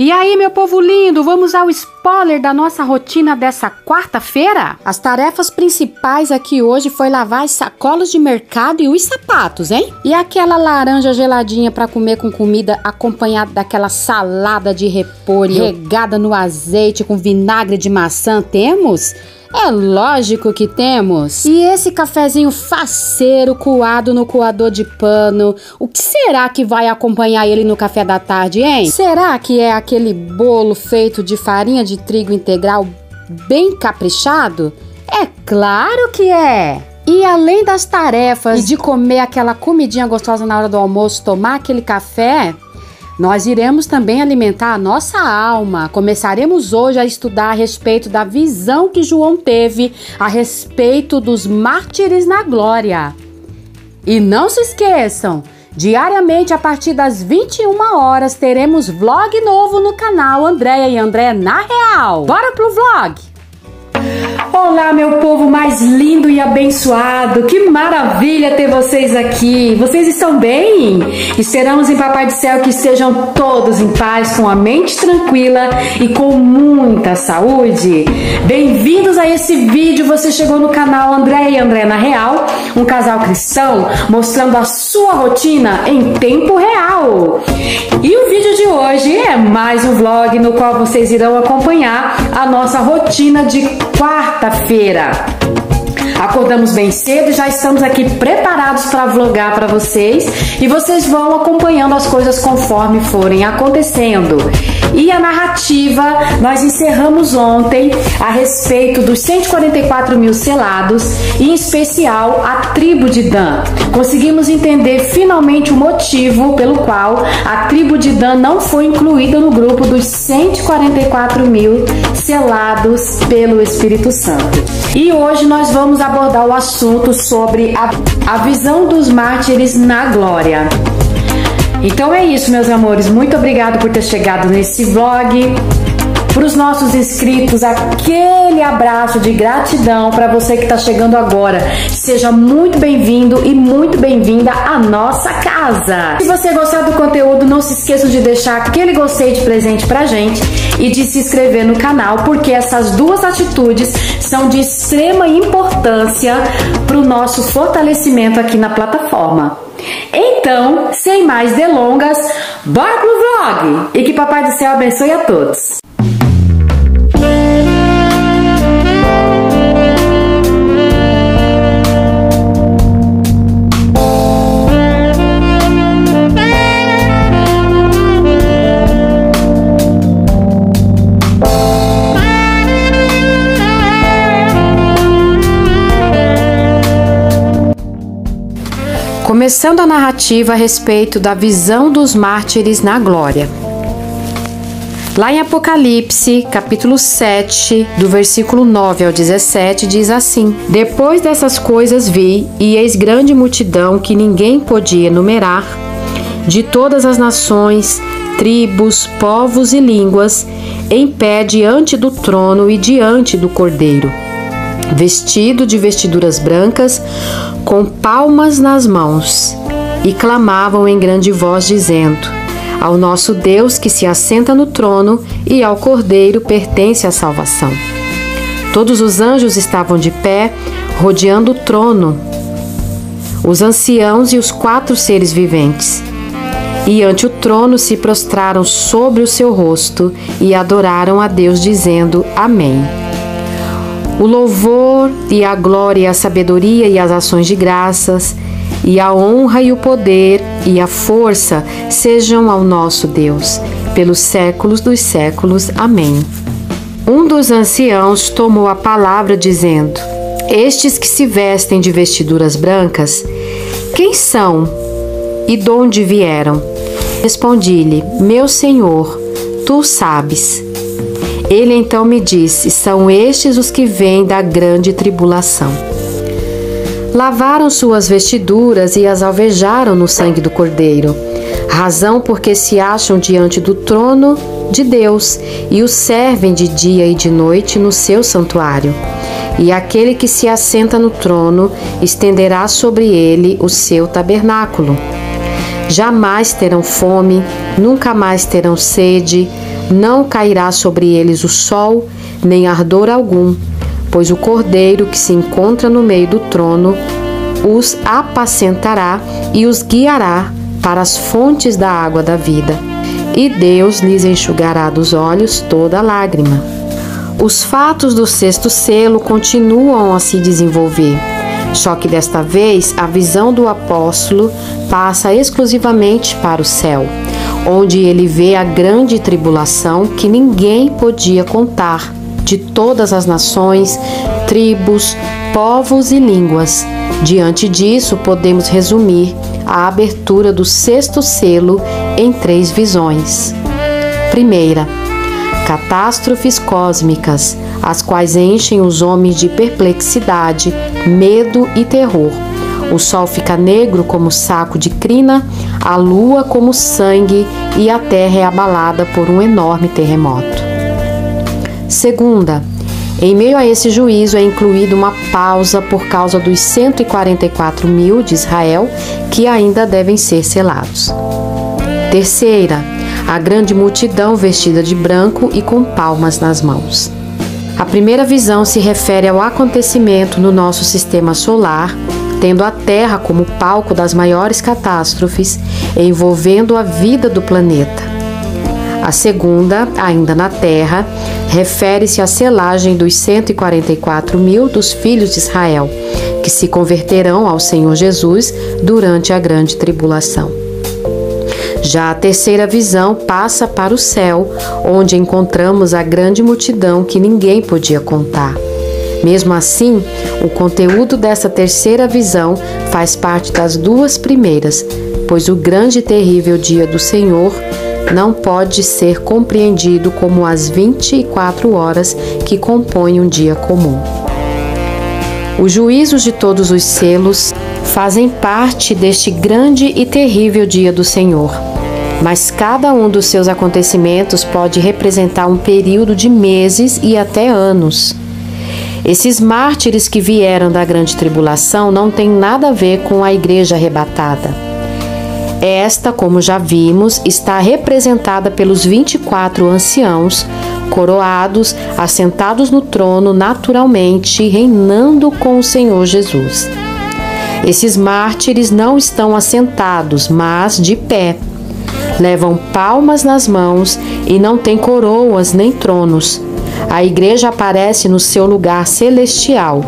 E aí, meu povo lindo, vamos ao spoiler da nossa rotina dessa quarta-feira? As tarefas principais aqui hoje foi lavar as sacolas de mercado e os sapatos, hein? E aquela laranja geladinha para comer com comida acompanhada daquela salada de repolho regada no azeite com vinagre de maçã, temos? É lógico que temos. E esse cafezinho faceiro coado no coador de pano, o que será que vai acompanhar ele no café da tarde, hein? Será que é aquele bolo feito de farinha de trigo integral bem caprichado? É claro que é. E além das tarefas e de comer aquela comidinha gostosa na hora do almoço, tomar aquele café, nós iremos também alimentar a nossa alma. Começaremos hoje a estudar a respeito da visão que João teve a respeito dos mártires na glória. E não se esqueçam, diariamente a partir das 21 horas teremos vlog novo no canal Andréia e André na Real. Bora pro vlog! Olá, meu povo mais lindo e abençoado. Que maravilha ter vocês aqui. Vocês estão bem? Esperamos em Papai do Céu que estejam todos em paz, com a mente tranquila e com muita saúde. Bem-vindos a esse vídeo. Você chegou no canal André e André na Real, um casal cristão mostrando a sua rotina em tempo real. E o vídeo de hoje é mais um vlog no qual vocês irão acompanhar a nossa rotina de quarta-feira. Acordamos bem cedo e já estamos aqui preparados para vlogar para vocês e vocês vão acompanhando as coisas conforme forem acontecendo. E a narrativa nós encerramos ontem a respeito dos 144 mil selados, em especial a tribo de Dan. Conseguimos entender finalmente o motivo pelo qual a tribo de Dan não foi incluída no grupo dos 144 mil selados pelo Espírito Santo. E hoje nós vamos abordar o assunto sobre a, a visão dos mártires na glória. Então é isso, meus amores. Muito obrigado por ter chegado nesse vlog. Para os nossos inscritos, aquele abraço de gratidão para você que está chegando agora. Seja muito bem-vindo e muito bem-vinda à nossa casa. Se você gostar do conteúdo, não se esqueça de deixar aquele gostei de presente para gente e de se inscrever no canal, porque essas duas atitudes são de extrema importância para o nosso fortalecimento aqui na plataforma. Então, sem mais delongas, bora pro vlog! E que Papai do Céu abençoe a todos! Começando a narrativa a respeito da visão dos mártires na glória. Lá em Apocalipse, capítulo 7, do versículo 9 ao 17, diz assim: Depois dessas coisas vi, e eis grande multidão que ninguém podia enumerar, de todas as nações, tribos, povos e línguas, em pé diante do trono e diante do cordeiro vestido de vestiduras brancas, com palmas nas mãos, e clamavam em grande voz, dizendo: Ao nosso Deus que se assenta no trono e ao Cordeiro pertence a salvação. Todos os anjos estavam de pé, rodeando o trono, os anciãos e os quatro seres viventes. E ante o trono se prostraram sobre o seu rosto e adoraram a Deus, dizendo: Amém. O louvor e a glória, a sabedoria e as ações de graças, e a honra e o poder e a força sejam ao nosso Deus, pelos séculos dos séculos. Amém. Um dos anciãos tomou a palavra, dizendo: Estes que se vestem de vestiduras brancas, quem são e de onde vieram? Respondi-lhe: Meu senhor, tu sabes. Ele então me disse: São estes os que vêm da grande tribulação. Lavaram suas vestiduras e as alvejaram no sangue do Cordeiro, razão porque se acham diante do trono de Deus e o servem de dia e de noite no seu santuário. E aquele que se assenta no trono estenderá sobre ele o seu tabernáculo. Jamais terão fome, nunca mais terão sede Não cairá sobre eles o sol, nem ardor algum, pois o cordeiro que se encontra no meio do trono os apacentará e os guiará para as fontes da água da vida. E Deus lhes enxugará dos olhos toda lágrima. Os fatos do sexto selo continuam a se desenvolver. Só que desta vez a visão do apóstolo passa exclusivamente para o céu, onde ele vê a grande tribulação que ninguém podia contar, de todas as nações, tribos, povos e línguas. Diante disso, podemos resumir a abertura do sexto selo em três visões. Primeira, catástrofes cósmicas, as quais enchem os homens de perplexidade, medo e terror. O sol fica negro como saco de crina, a lua como sangue e a terra é abalada por um enorme terremoto. Segunda, em meio a esse juízo é incluída uma pausa por causa dos 144 mil de Israel que ainda devem ser selados. Terceira, a grande multidão vestida de branco e com palmas nas mãos. A primeira visão se refere ao acontecimento no nosso sistema solar, tendo a Terra como palco das maiores catástrofes envolvendo a vida do planeta. A segunda, ainda na Terra, refere-se à selagem dos 144 mil dos filhos de Israel, que se converterão ao Senhor Jesus durante a grande tribulação. Já a terceira visão passa para o céu, onde encontramos a grande multidão que ninguém podia contar. Mesmo assim, o conteúdo dessa terceira visão faz parte das duas primeiras, pois o grande e terrível dia do Senhor não pode ser compreendido como as 24 horas que compõem um dia comum. Os juízos de todos os selos fazem parte deste grande e terrível dia do Senhor. Mas cada um dos seus acontecimentos pode representar um período de meses e até anos. Esses mártires que vieram da grande tribulação não têm nada a ver com a igreja arrebatada. Esta, como já vimos, está representada pelos 24 anciãos, coroados, assentados no trono naturalmente, reinando com o Senhor Jesus. Esses mártires não estão assentados, mas de pé. Levam palmas nas mãos e não têm coroas nem tronos. A igreja aparece no seu lugar celestial,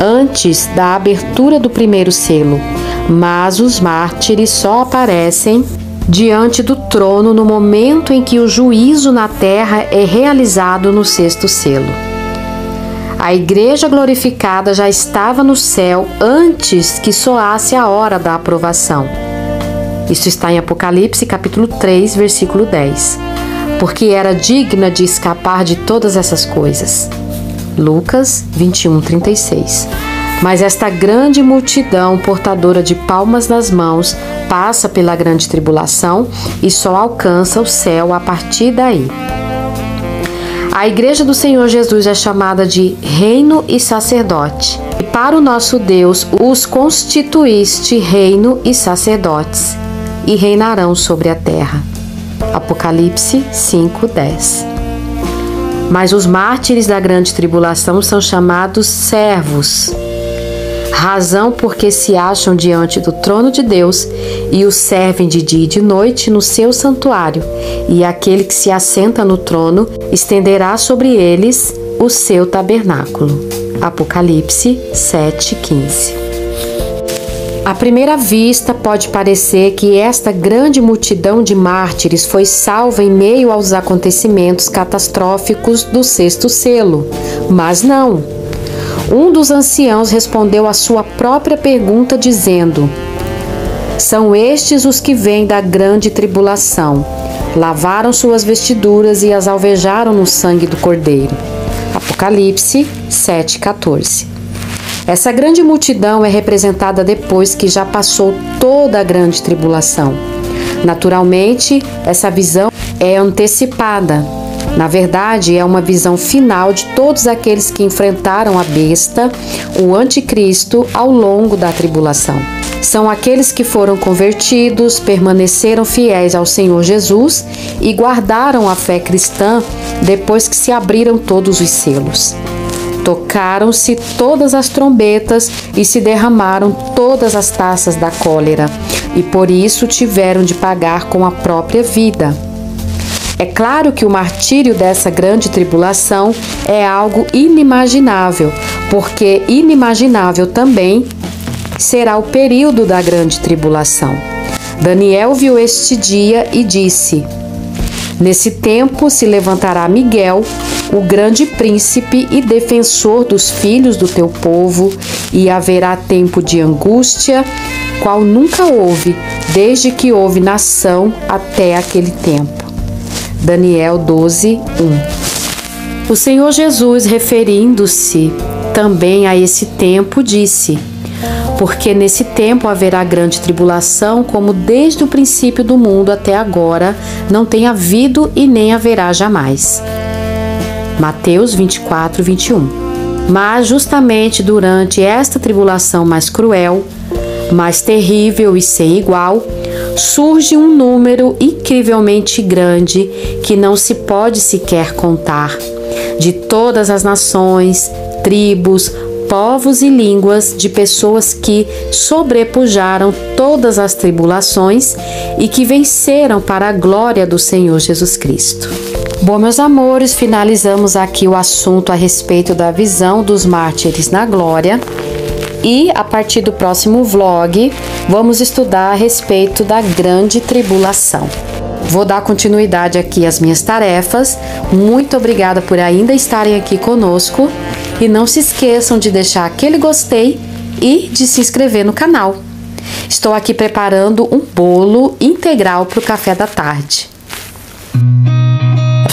antes da abertura do primeiro selo, mas os mártires só aparecem diante do trono no momento em que o juízo na terra é realizado no sexto selo. A igreja glorificada já estava no céu antes que soasse a hora da aprovação. Isso está em Apocalipse, capítulo 3, versículo 10. Porque era digna de escapar de todas essas coisas. Lucas 21, 36. Mas esta grande multidão portadora de palmas nas mãos passa pela grande tribulação e só alcança o céu a partir daí. A igreja do Senhor Jesus é chamada de reino e sacerdote. E para o nosso Deus os constituíste reino e sacerdotes, e reinarão sobre a terra. Apocalipse 5:10. Mas os mártires da grande tribulação são chamados servos razão porque se acham diante do trono de Deus e o servem de dia e de noite no seu santuário, e aquele que se assenta no trono estenderá sobre eles o seu tabernáculo. Apocalipse 7:15. À primeira vista, pode parecer que esta grande multidão de mártires foi salva em meio aos acontecimentos catastróficos do sexto selo, mas não. Um dos anciãos respondeu à sua própria pergunta, dizendo: São estes os que vêm da grande tribulação. Lavaram suas vestiduras e as alvejaram no sangue do Cordeiro. Apocalipse 7,14. Essa grande multidão é representada depois que já passou toda a grande tribulação. Naturalmente, essa visão é antecipada Na verdade, é uma visão final de todos aqueles que enfrentaram a besta, o anticristo, ao longo da tribulação. São aqueles que foram convertidos, permaneceram fiéis ao Senhor Jesus e guardaram a fé cristã depois que se abriram todos os selos. Tocaram-se todas as trombetas e se derramaram todas as taças da cólera, e por isso tiveram de pagar com a própria vida. É claro que o martírio dessa grande tribulação é algo inimaginável, porque inimaginável também será o período da grande tribulação. Daniel viu este dia e disse: Nesse tempo se levantará Miguel, o grande príncipe e defensor dos filhos do teu povo, e haverá tempo de angústia, qual nunca houve, desde que houve nação até aquele tempo. Daniel 12, 1. O Senhor Jesus, referindo-se também a esse tempo, disse: porque nesse tempo haverá grande tribulação, como desde o princípio do mundo até agora não tem havido e nem haverá jamais. Mateus 24, 21. Mas justamente durante esta tribulação mais cruel, mais terrível e sem igual, surge um número incrivelmente grande que não se pode sequer contar, de todas as nações, tribos, povos e línguas de pessoas que sobrepujaram todas as tribulações e que venceram para a glória do Senhor Jesus Cristo. Bom, meus amores, finalizamos aqui o assunto a respeito da visão dos mártires na glória. E a partir do próximo vlog, vamos estudar a respeito da grande tribulação. Vou dar continuidade aqui às minhas tarefas. Muito obrigada por ainda estarem aqui conosco e não se esqueçam de deixar aquele gostei e de se inscrever no canal. Estou aqui preparando um bolo integral para o café da tarde.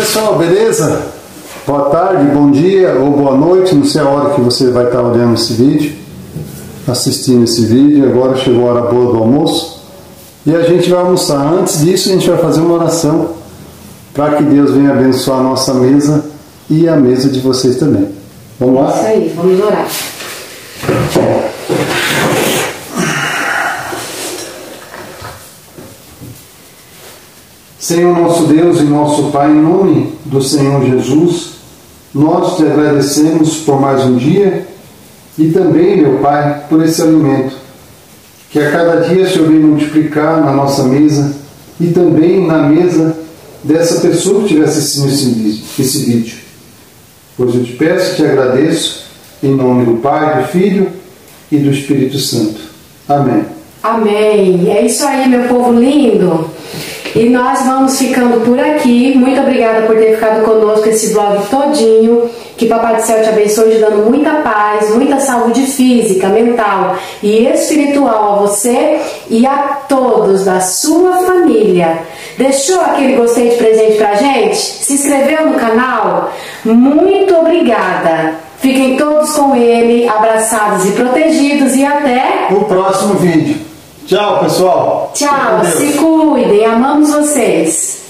pessoal, beleza? Boa tarde, bom dia ou boa noite, não sei a hora que você vai estar olhando esse vídeo, assistindo esse vídeo. Agora chegou a hora boa do almoço e a gente vai almoçar. Antes disso, a gente vai fazer uma oração para que Deus venha abençoar a nossa mesa e a mesa de vocês também. Vamos lá? Isso aí, vamos orar. Senhor nosso Deus e nosso Pai, em nome do Senhor Jesus, nós te agradecemos por mais um dia e também, meu Pai, por esse alimento, que a cada dia Senhor vem multiplicar na nossa mesa e também na mesa dessa pessoa que estiver assistindo esse vídeo. Pois eu te peço e te agradeço, em nome do Pai, do Filho e do Espírito Santo. Amém. Amém. É isso aí, meu povo lindo. E nós vamos ficando por aqui. Muito obrigada por ter ficado conosco esse vlog todinho. Que Papai do Céu te abençoe, te dando muita paz, muita saúde física, mental e espiritual a você e a todos da sua família. Deixou aquele gostei de presente pra gente? Se inscreveu no canal? Muito obrigada. Fiquem todos com ele, abraçados e protegidos e até O próximo vídeo. Tchau, pessoal. Tchau, se cuidem, amamos vocês.